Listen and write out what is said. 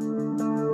Música